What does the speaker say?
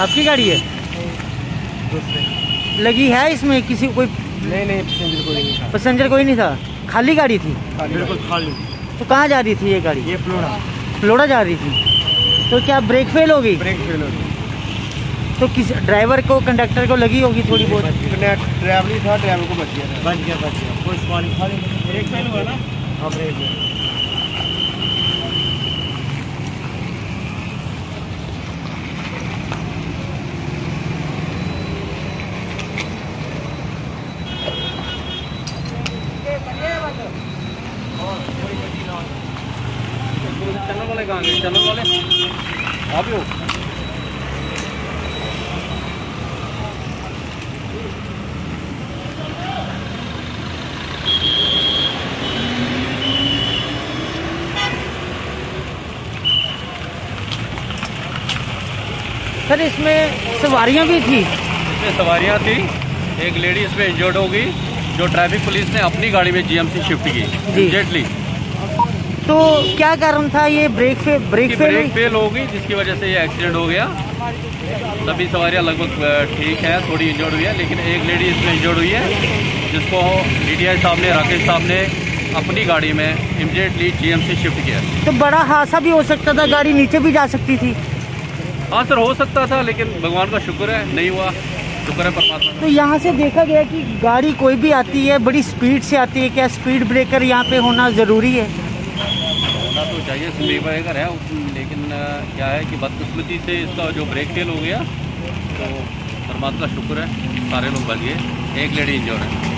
आपकी गाड़ी है? दूसरे लगी है इसमें किसी कोई नहीं नहीं पैसेंजर कोई नहीं था। पैसेंजर कोई नहीं था? खाली गाड़ी थी? बिल्कुल खाली। तो कहाँ जा रही थी ये गाड़ी? ये फ्लोरा फ्लोरा जा रही थी। तो क्या ब्रेक फेल हो गई? ब्रेक फेल हो गई। तो किस ड्राइवर को कंडक्टर को लगी होगी थोड़ी बहुत? ड्राइवर ही था ड्राइवर को बच गया बच गया बच गया। कोई ब्रेक फेल हुआ ना? हाँ ब्रेक फेल चैनल वाले कहाँ गए चैनल वाले। आप ही हो। सर इसमें सवारियाँ भी थी। इसमें सवारियाँ थी। एक लेडी इसमें इंजर्ड हो गई जो ट्रैफ़िक पुलिस ने अपनी गाड़ी में जीएमसी शिफ्ट की। इमीडिएटली तो क्या कारण था ये ब्रेक फे ब्रेक फेल ब्रेक फेल हो गई जिसकी वजह से ये एक्सीडेंट हो गया। सभी सवारियाँ लगभग ठीक है थोड़ी इंजर्ड हुई है लेकिन एक लेडी इसमें इंजर्ड हुई है जिसको डी साहब ने राकेश साहब ने अपनी गाड़ी में इमीडिएटली जीएमसी शिफ्ट किया। तो बड़ा हादसा भी हो सकता था गाड़ी नीचे भी जा सकती थी। हाँ सर हो सकता था लेकिन भगवान का शुक्र है नहीं हुआ। शुक्र है परमात्मा तो यहाँ से देखा गया कि गाड़ी कोई भी आती है बड़ी स्पीड से आती है क्या स्पीड ब्रेकर यहाँ पे होना ज़रूरी है? होना तो चाहिए स्लीप ब्रेकर है। लेकिन क्या है कि बदकस्मती से इसका जो ब्रेक फेल हो गया तो परमात्मा शुक्र है, सारे लोग बच गए। एक लेडी इंजोर है।